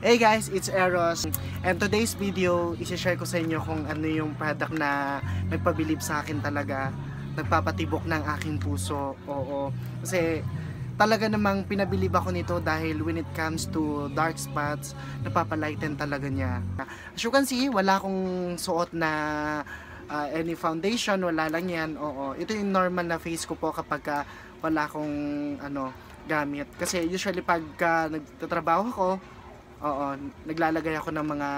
Hey guys, it's Eros. And today's video, isi-share ko sa inyo kung ano yung product na nagpabilib sa akin talaga. Nagpapatibok ng aking puso, oo. Kasi talaga namang pinabilib ako nito dahil when it comes to dark spots, napapalighten talaga niya. As you can see, wala akong suot na uh, any foundation, wala lang yan, oo. Ito yung normal na face ko po kapag ka wala akong ano, gamit. Kasi usually pagka nagtatrabaho ako Oo, naglalagay ako ng mga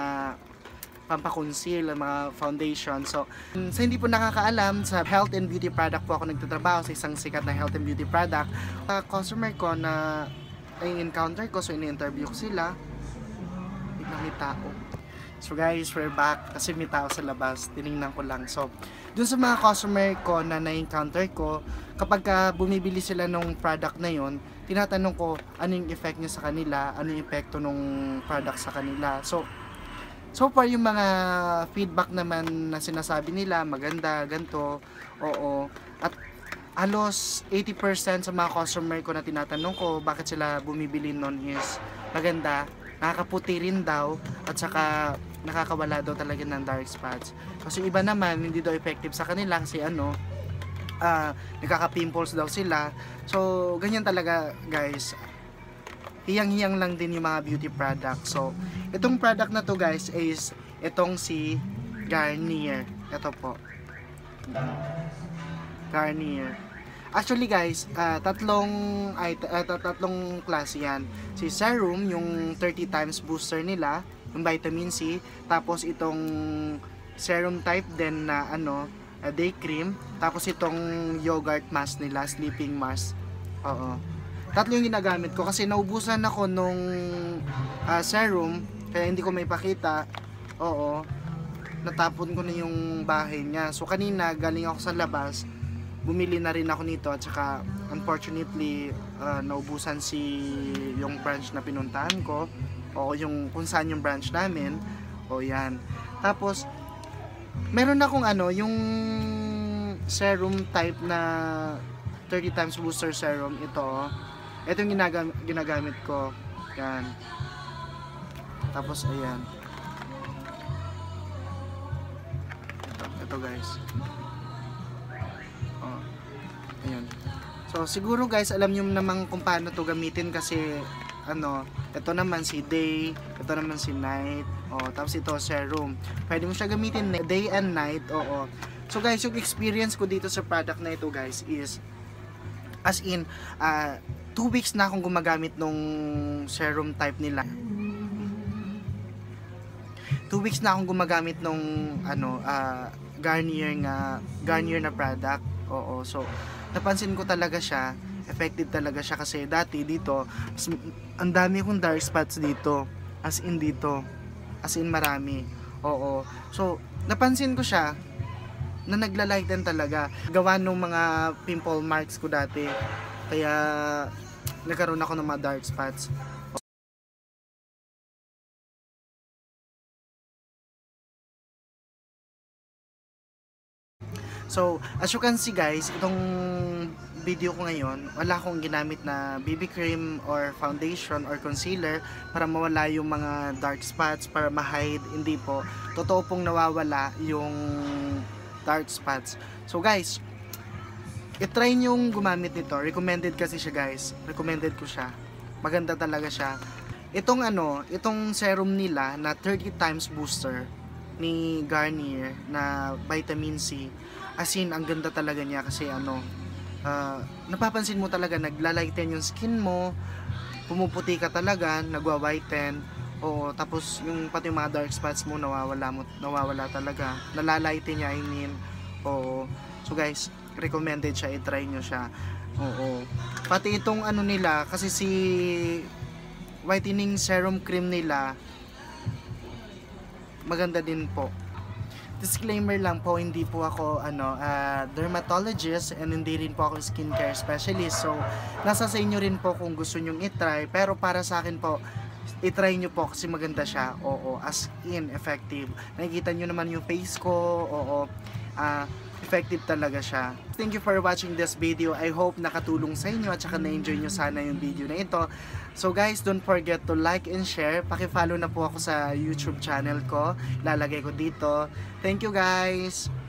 pampakonceal, mga foundation. So, sa hindi po nakakaalam, sa health and beauty product po ako nagtatrabaho sa isang sikat na health and beauty product. Sa customer ko na encounter ko, so ini-interview ko sila. Biglang may tao. So guys, we're back kasi may tao sa labas. Tiningnan ko lang. So, dun sa mga customer ko na na-encounter ko, kapag ka bumibili sila ng product na yon tinatanong ko ano yung effect niya sa kanila, ano yung epekto ng product sa kanila. So, so far yung mga feedback naman na sinasabi nila, maganda, ganto, oo. At halos 80% sa mga customer ko na tinatanong ko bakit sila bumibili nun is maganda, nakakaputi rin daw, at saka nakakawala daw talaga ng dark spots. Kasi iba naman, hindi daw effective sa kanila kasi ano, uh, nagkaka-pimples daw sila. So, ganyan talaga guys. Hiyang-hiyang lang din yung mga beauty product. So, itong product na to guys is itong si Garnier. Ito po. Garnier. Actually guys, uh, tatlong ay uh, tatlong klase 'yan. Si serum, yung 30 times booster nila, yung vitamin C, tapos itong serum type din na ano, uh, day cream, tapos itong yogurt mask nila, sleeping mask. Oo. Tatlo yung ginagamit ko kasi naubusan ako nung uh, serum, kaya hindi ko may pakita. Oo. Natapon ko na yung bahay niya. So kanina galing ako sa labas, bumili na rin ako nito at saka unfortunately uh, naubusan si yung branch na pinuntahan ko o yung kung saan yung branch namin o yan tapos meron akong ano yung serum type na 30 times booster serum ito. Ito yung ginagam ginagamit ko. Yan. Tapos ayan. Ito, ito guys. Ayan. So, siguro guys, alam nyo naman kung paano to gamitin kasi, ano, ito naman si day, ito naman si night, oh, tapos ito serum. Pwede mo siya gamitin day and night, oo. So guys, yung experience ko dito sa product na ito guys is, as in, uh, two weeks na akong gumagamit nung serum type nila. Two weeks na akong gumagamit nung, ano, uh, Garnier nga, Garnier na product. Oo, so, napansin ko talaga siya effective talaga siya kasi dati dito ang dami kong dark spots dito as in dito as in marami. Oo. So napansin ko siya na naglalighten talaga. Gawa nung mga pimple marks ko dati kaya nagkaroon ako ng mga dark spots. So, as you can see guys, itong video ko ngayon, wala akong ginamit na BB cream or foundation or concealer para mawala yung mga dark spots, para ma-hide. Hindi po. Totoo pong nawawala yung dark spots. So guys, itry nyong gumamit nito. Recommended kasi siya guys. Recommended ko siya. Maganda talaga siya. Itong ano, itong serum nila na 30 times booster ni Garnier na vitamin C as in ang ganda talaga niya kasi ano uh, napapansin mo talaga naglalighten yung skin mo pumuputi ka talaga nagwa-whiten o tapos yung pati yung mga dark spots mo nawawala mo nawawala talaga. Nalalighten niya I mean oo. So guys recommended siya i-try nyo siya. Oo. Pati itong ano nila kasi si whitening serum cream nila maganda din po disclaimer lang po, hindi po ako ano, uh, dermatologist and hindi rin po ako skincare specialist. So, nasa sa inyo rin po kung gusto nyong itry. Pero para sa akin po, itry nyo po kasi maganda siya. Oo, as in effective. Nakikita nyo naman yung face ko. Oo, uh, effective talaga siya. Thank you for watching this video. I hope nakatulong sa inyo at saka na-enjoy nyo sana yung video na ito. So guys, don't forget to like and share. Paki-follow na po ako sa YouTube channel ko. Lalagay ko dito. Thank you guys!